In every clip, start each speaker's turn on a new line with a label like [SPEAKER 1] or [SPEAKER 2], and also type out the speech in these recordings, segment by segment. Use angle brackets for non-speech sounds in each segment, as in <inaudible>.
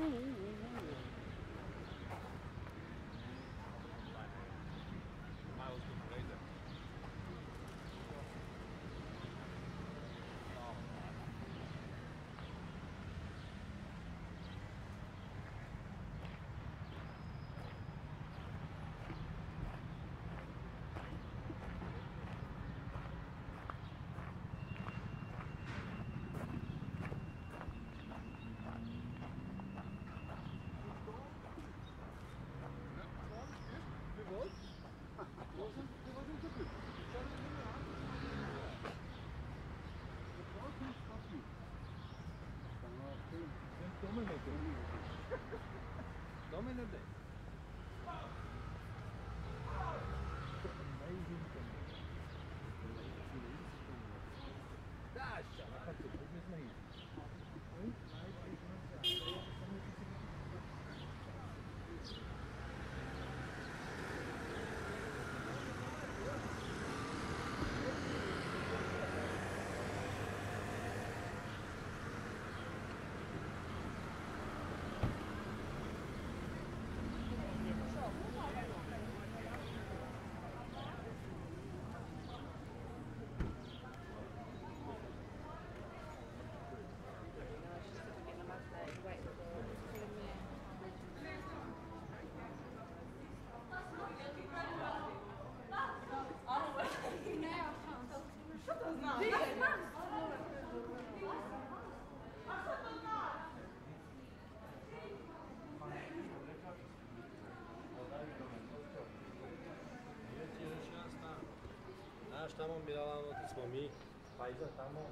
[SPEAKER 1] Mm-hmm. До мене йди. До мене йди. estamos mirando lá no Tismami. Paisa, estamos.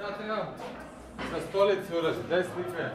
[SPEAKER 1] Сега трябва. С столици урази, дай свикаме.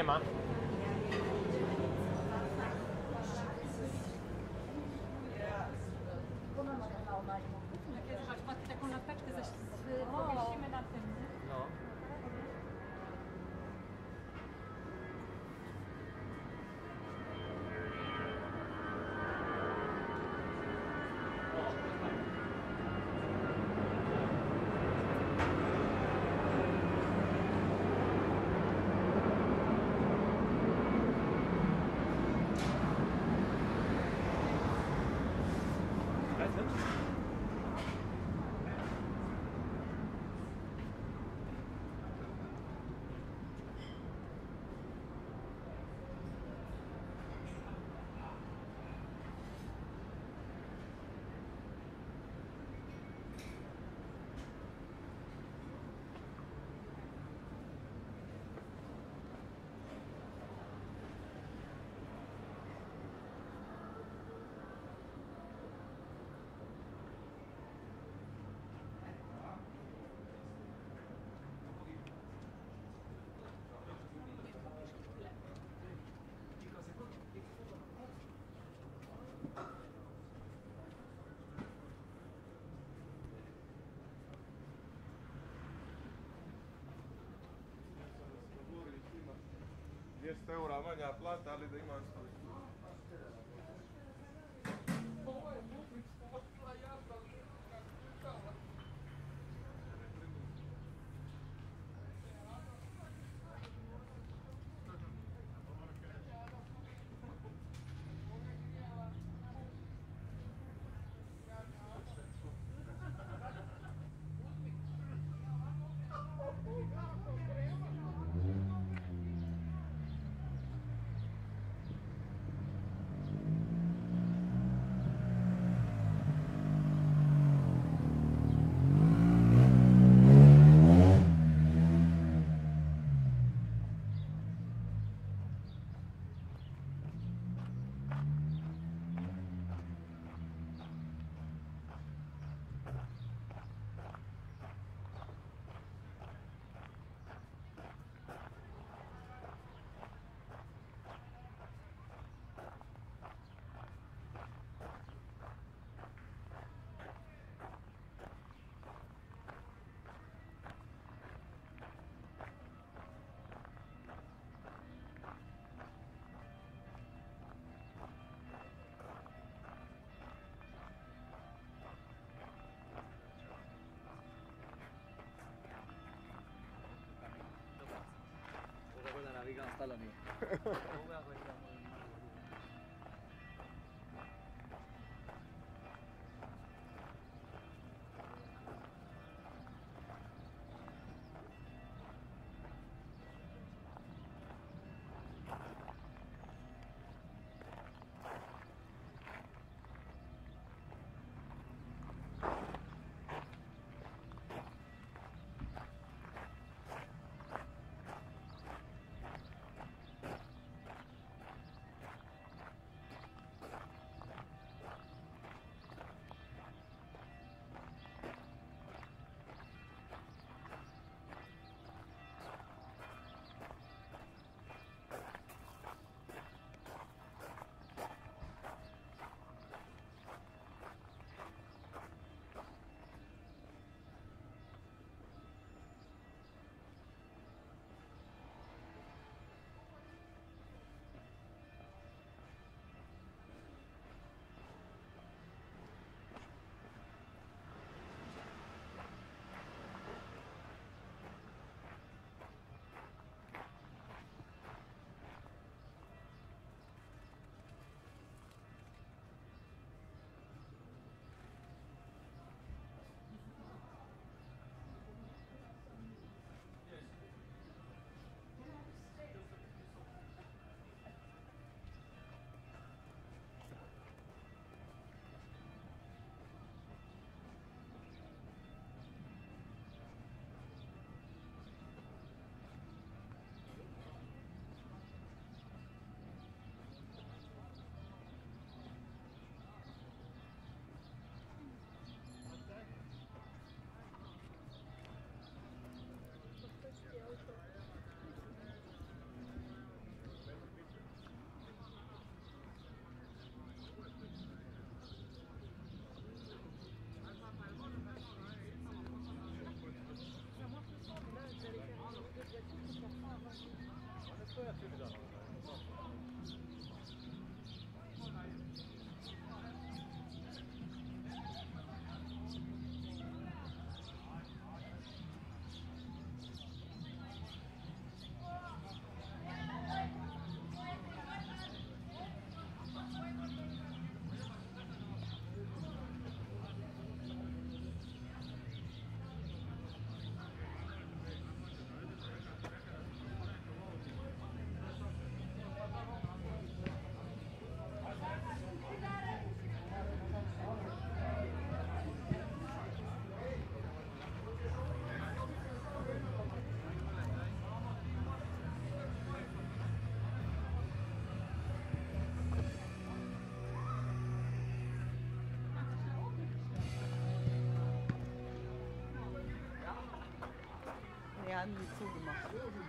[SPEAKER 1] nie ma. Este é o Ramalho, a plata ali da imagem. Hasta la mía. 男女做的吗？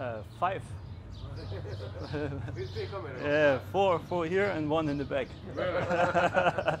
[SPEAKER 1] uh, five. <laughs> yeah, four, four here and one in the back. <laughs>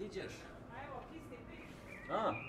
[SPEAKER 1] Idziesz. A.